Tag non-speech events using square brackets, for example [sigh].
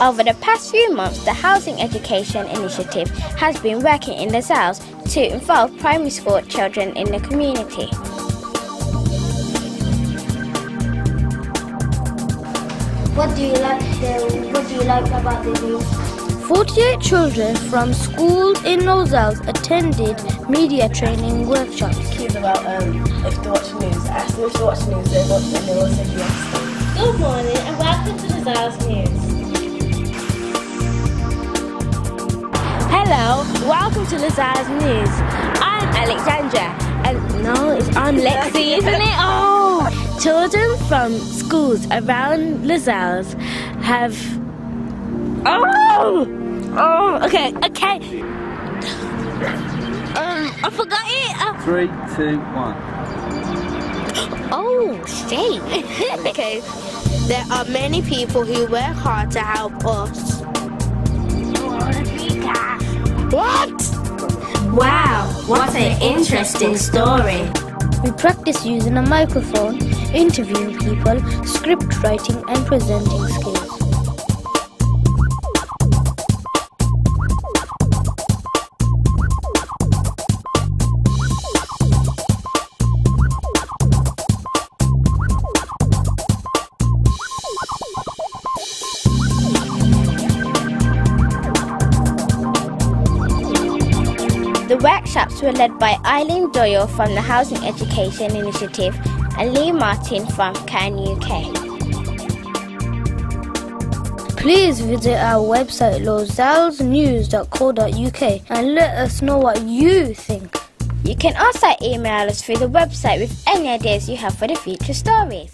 Over the past few months, the Housing Education Initiative has been working in Lozells to involve primary school children in the community. What do you like? The, what do you like about the news? 48 children from schools in Lozells attended media training workshops. Kids about um, if they watch news, ask them if they watch news, they watch, and they all said yes. Good morning and welcome Hello, welcome to Lozells News. I'm Alexandra, and no, it's I'm Lexi, isn't it? Oh, children from schools around Lozells have. Oh, oh, okay, okay. Um, I forgot it. Uh, Three, two, one. oh, shit. [laughs] Okay, there are many people who work hard to help us. Wow, what an interesting story. We practice using a microphone, interviewing people, script writing, and presenting skills. The workshops were led by Eileen Doyle from the Housing Education Initiative and Lee Martin from CAN UK. Please visit our website lozellsnews.co.uk and let us know what you think. You can also email us through the website with any ideas you have for the future stories.